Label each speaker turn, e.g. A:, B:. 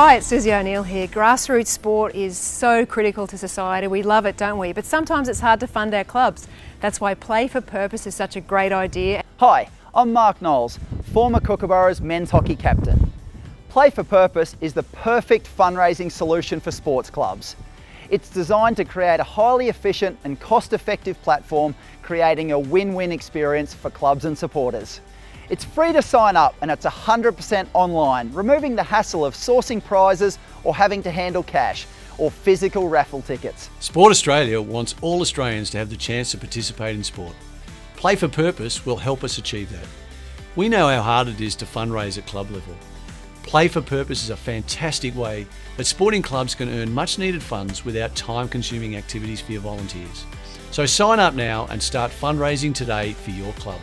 A: Hi, it's Susie O'Neill here. Grassroots sport is so critical to society. We love it, don't we? But sometimes it's hard to fund our clubs. That's why Play for Purpose is such a great idea.
B: Hi, I'm Mark Knowles, former Kookaburras men's hockey captain. Play for Purpose is the perfect fundraising solution for sports clubs. It's designed to create a highly efficient and cost-effective platform, creating a win-win experience for clubs and supporters. It's free to sign up and it's 100% online, removing the hassle of sourcing prizes or having to handle cash or physical raffle tickets.
C: Sport Australia wants all Australians to have the chance to participate in sport. Play for Purpose will help us achieve that. We know how hard it is to fundraise at club level. Play for Purpose is a fantastic way that sporting clubs can earn much needed funds without time consuming activities for your volunteers. So sign up now and start fundraising today for your club.